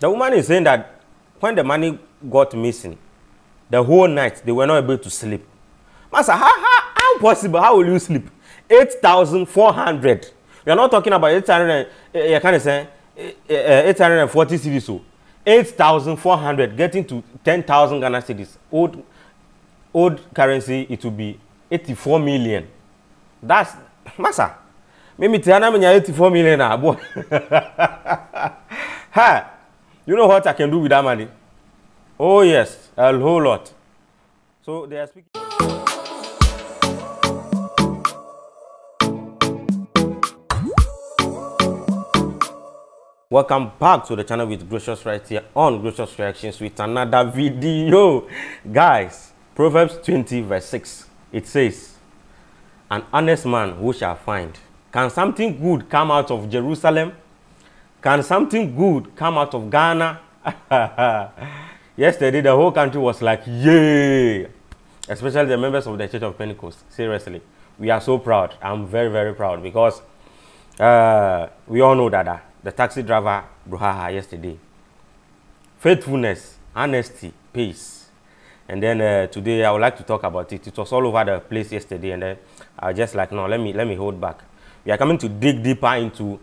The woman is saying that when the money got missing, the whole night they were not able to sleep. Master, how, how, how possible? How will you sleep? 8,400. We are not talking about 800, uh, you can say, uh, 840 cities. So 8,400 getting to 10,000 Ghana cities. Old, old currency, it will be 84 million. That's, Master, maybe Tiana 84 million. ha! You know what I can do with that money? Oh, yes, a whole lot. So they are speaking. Welcome back to the channel with Gracious right here on Gracious Reactions with another video. Guys, Proverbs 20 verse 6, it says, An honest man who shall find. Can something good come out of Jerusalem? Can something good come out of Ghana? Yesterday, the whole country was like, yay! Especially the members of the Church of Pentecost. Seriously, we are so proud. I'm very, very proud because uh, we all know that uh, the taxi driver Bruhaha yesterday. Faithfulness, honesty, peace. And then uh, today I would like to talk about it. It was all over the place yesterday, and then I was just like, no, let me let me hold back. We are coming to dig deeper into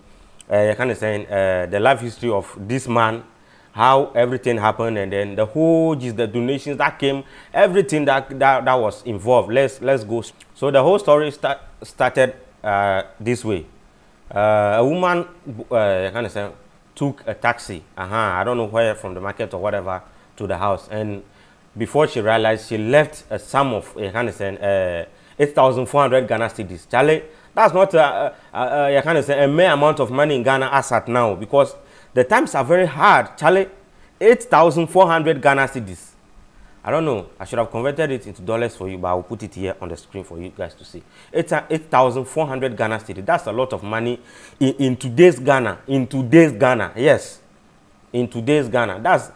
uh, kind of saying uh, the life history of this man, how everything happened, and then the whole just the donations that came, everything that that, that was involved. Let's let's go. So the whole story start, started uh, this way. Uh, a woman kind of say, took a taxi, uh-huh, I don't know where from the market or whatever, to the house, and before she realized, she left a sum of uh, kind of say, uh, 8,400 Ghana cedis. Charlie, that's not a, a, a, a kind of say, a mere amount of money in Ghana as at now because the times are very hard. Charlie, 8,400 Ghana cedis. I don't know. I should have converted it into dollars for you, but I will put it here on the screen for you guys to see. 8,400 Ghana cedis. That's a lot of money in, in today's Ghana. In today's Ghana, yes. In today's Ghana. That's,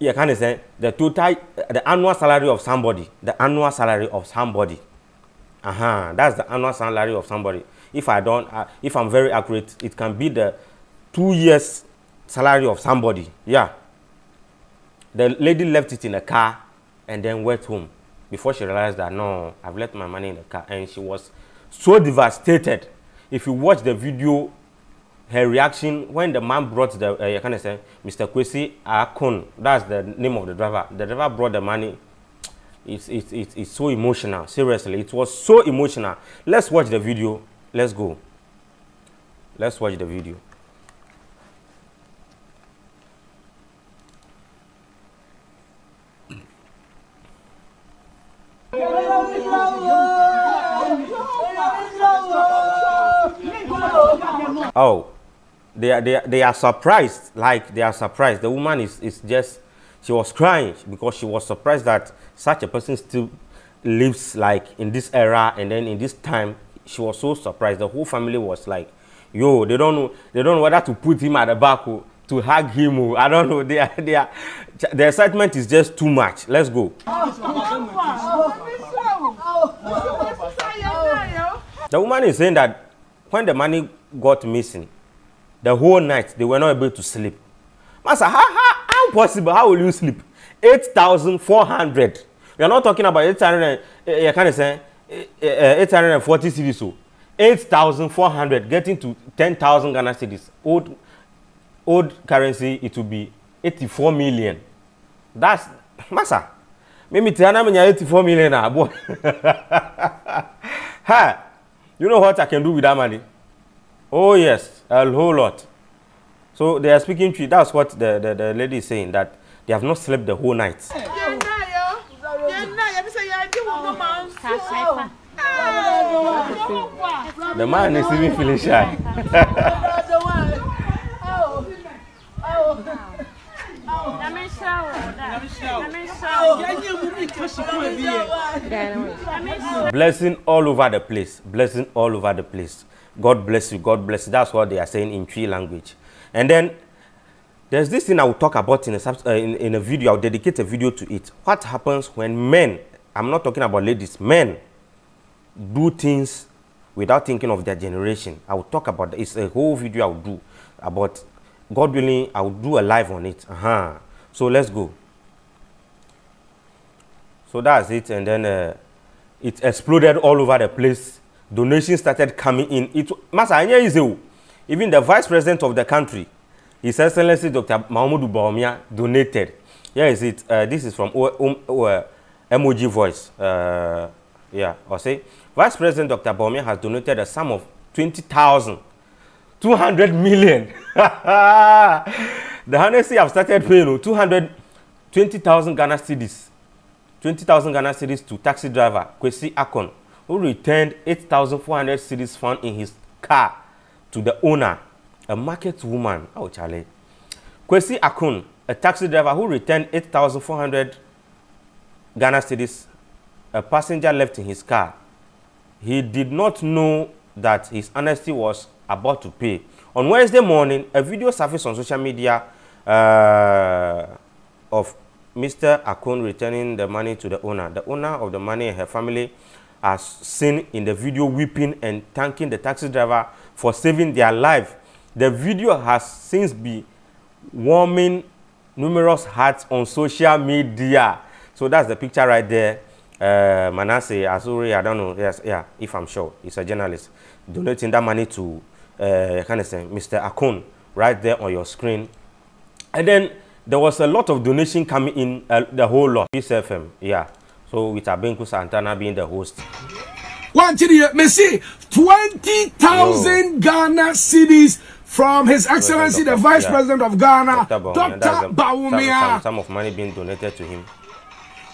you can say, the total, the annual salary of somebody. The annual salary of somebody. Uh-huh. That's the annual salary of somebody. If I don't, uh, if I'm very accurate, it can be the two years salary of somebody. Yeah. The lady left it in a car and then went home before she realized that no, I've left my money in the car. And she was so devastated. If you watch the video, her reaction when the man brought the, uh, kind of say, Mr. Kwesi Akon, that's the name of the driver. The driver brought the money. It's, it's, it's, it's so emotional. Seriously, it was so emotional. Let's watch the video. Let's go. Let's watch the video. Oh, they are, they, are, they are surprised. Like they are surprised. The woman is, is just, she was crying because she was surprised that such a person still lives like in this era and then in this time. She was so surprised. The whole family was like, yo, they don't know, they don't know whether to put him at the back or to hug him. Or, I don't know. They are, they are, the excitement is just too much. Let's go. The woman is saying that when the money got missing, the whole night they were not able to sleep. Master, how, how, possible? How will you sleep? 8,400. We are not talking about 800, uh, you can say, uh, 840 cedis. So 8,400 getting to 10,000 Ghana cedis. Old, old currency, it will be 84 million. That's, Master, maybe Tiana 84 million. Ah, boy. ha! You know what I can do with that money? Oh, yes, a whole lot. So they are speaking to That's what the, the, the lady is saying, that they have not slept the whole night. The man is even feeling shy. Blessing all over the place. Blessing all over the place. God bless you. God bless you. That's what they are saying in Twi language. And then there's this thing I will talk about in a, uh, in, in a video. I'll dedicate a video to it. What happens when men, I'm not talking about ladies, men do things without thinking of their generation. I will talk about It's a whole video I will do about God willing, I'll do a live on it. Uh-huh. So let's go. So that's it. And then uh, it exploded all over the place. Donations started coming in. It, Masa, is even the vice president of the country, His Excellency Dr. Mahmoud Bawumia, donated. Here is it. Uh, this is from uh, MOG Voice. Uh, yeah, I'll say. Vice President Dr. Bawumia has donated a sum of 20,000 200 million. the Hennessy have started paying 220,000 Ghana cedis. 20,000 Ghana cedis to taxi driver Kwesi Akon, who returned 8,400 cedis found in his car to the owner, a market woman. Oh, Charlie. Kwesi Akon, a taxi driver who returned 8,400 Ghana cedis, a passenger left in his car. He did not know that his honesty was about to pay. On Wednesday morning, a video surfaced on social media uh, of Mr. Akon returning the money to the owner. The owner of the money and her family are seen in the video weeping and thanking the taxi driver for saving their life. The video has since been warming numerous hearts on social media. So that's the picture right there. Uh, Manasseh Azuri, I don't know, yes, yeah, if I'm sure, he's a journalist, donating that money to uh, kind of say, Mr. Akon right there on your screen. And then there was a lot of donation coming in, uh, the whole lot. Peace FM, yeah. So with Abenku Santana being the host. One chidi, me 20,000 Ghana cedis from His Excellency the Vice yeah. President of Ghana, Dr. Bawumia. Some, some of money being donated to him.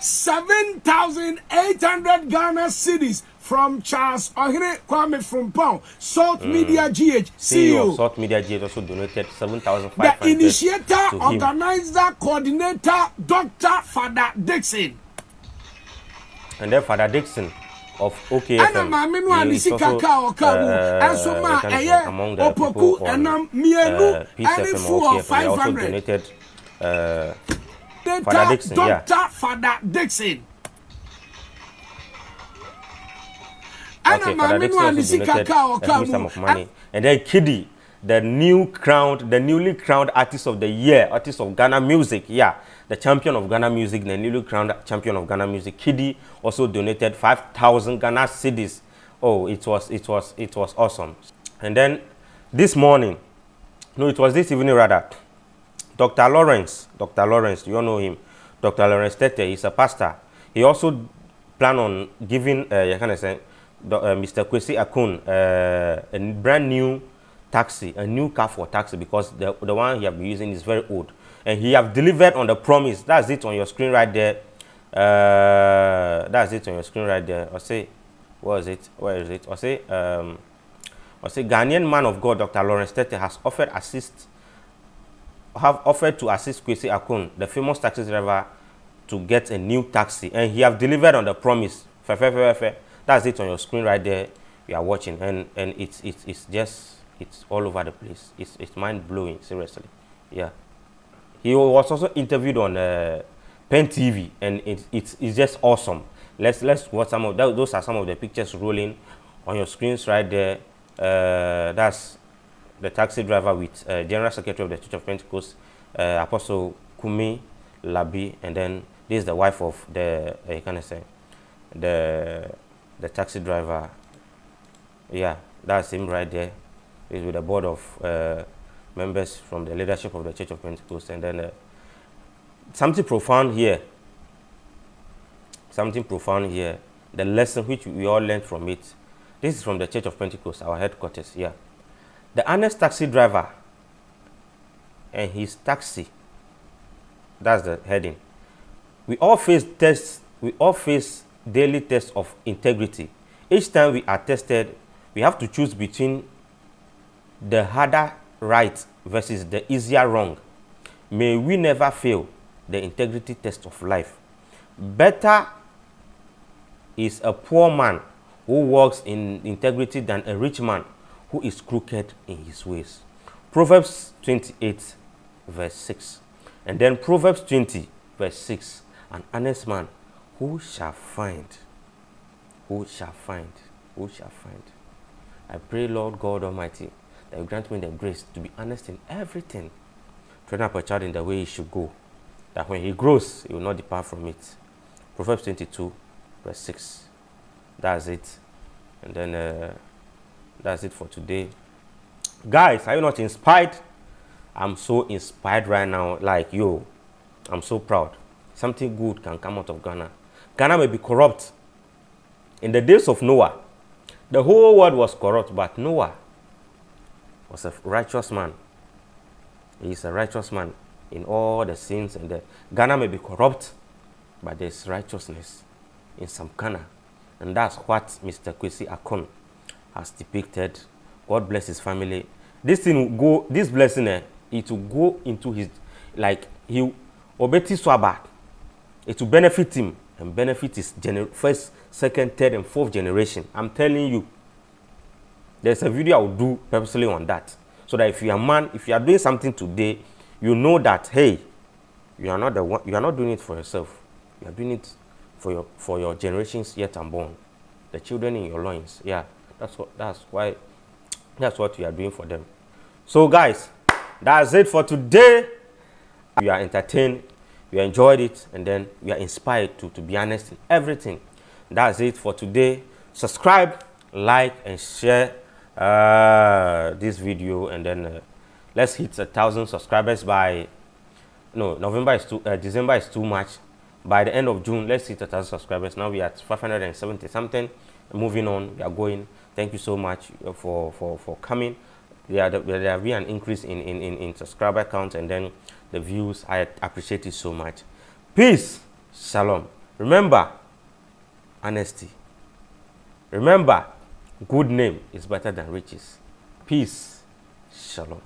7,800 Ghana cedis from Charles Ohene Kwame Frimpong, Salt mm. Media GH, CEO. Salt Media GH also donated 7,500 The initiator, organizer, coordinator, Dr. Father Dixon. And then Father Dixon of OKFM. Ana maame no a ne sika ka ɔka mu eh, ɛnso ma eh, ɛyɛ opoku ɛnam mmienu eh, ɛne full of five hundred. Father Dixon, Dr. Yeah. Father Dixon. Okay, Father Dixon also donated a sum of money. And then KiDi, the new crowned, the newly crowned artist of the year, artist of Ghana music, yeah, the champion of Ghana music, the newly crowned champion of Ghana music, KiDi also donated 5,000 Ghana cedis. Oh, it was, it was, it was awesome. And then this morning, no, it was this evening rather, Dr. Lawrence, Dr. Lawrence, you all know him, Dr. Lawrence Tetteh, he's a pastor. He also plan on giving, uh, can say, uh, Mr. Kwesi Akun uh, a brand new taxi, a new car for taxi because the, the one he have been using is very old. And he have delivered on the promise. That's it on your screen right there. Uh, that's it on your screen right there. I say, what is it? Where is it? I say, um, I say, Ghanaian man of God, Dr. Lawrence Tetteh, has offered assist, have offered to assist Kwesi Akun, the famous taxi driver, to get a new taxi, and he have delivered on the promise. Fe, fe, fe, fe that's it on your screen right there you are watching and and it's it's, it's just it's all over the place it's, it's mind-blowing seriously yeah he was also interviewed on uh, Pent TV and it, it's, it's just awesome. Let's let's watch some of that, those are some of the pictures rolling on your screens right there. Uh, that's the taxi driver with uh, general secretary of the church of pentecost uh, apostle kumi labi and then this is the wife of the uh, of say the the taxi driver, yeah, that's him right there. He's with a board of uh, members from the leadership of the Church of Pentecost. And then uh, something profound here, something profound here, the lesson which we all learned from it. This is from the Church of Pentecost, our headquarters, here. The honest taxi driver and his taxi, that's the heading. We all face tests, we all face daily tests of integrity. Each time we are tested, we have to choose between the harder right versus the easier wrong. May we never fail the integrity test of life. Better is a poor man who walks in integrity than a rich man who is crooked in his ways. Proverbs 28, verse 6. And then Proverbs 20, verse 6. An honest man who shall find? Who shall find? Who shall find? I pray, Lord God Almighty, that grant me the grace to be honest in everything. Train up a child in the way he should go, that when he grows, he will not depart from it. Proverbs 22, verse 6. That's it. And then uh, that's it for today. Guys, are you not inspired? I'm so inspired right now. Like, yo, I'm so proud. Something good can come out of Ghana. Ghana may be corrupt. In the days of Noah, the whole world was corrupt, but Noah was a righteous man. He is a righteous man in all the sins and the Ghana may be corrupt, but there's righteousness in some Ghana. And that's what Mr. Kwesi Akon has depicted. God bless his family. This thing will go, this blessing, eh, it will go into his, like, he, obeti swaba, it will benefit him and benefit his first, second, third, and fourth generation. I'm telling you, there's a video I will do purposely on that. So that if you are man, if you are doing something today, you know that, hey, you are not the one, you are not doing it for yourself. You are doing it for your for your generations yet unborn, the children in your loins. Yeah, that's what that's why that's what you are doing for them. So guys, that's it for today. You are entertained, you enjoyed it, and then you are inspired to, to be honest in everything. That's it for today. Subscribe, like, and share uh, this video, and then uh, let's hit a thousand subscribers by no November is too uh, December is too much. By the end of June, let's hit a thousand subscribers. Now we are at 570 something. Moving on, we are going. Thank you so much for for for coming there, there will be an increase in, in, in, in subscriber count and then the views. I appreciate it so much. Peace. Shalom. Remember, honesty. Remember, Good name is better than riches. Peace. Shalom.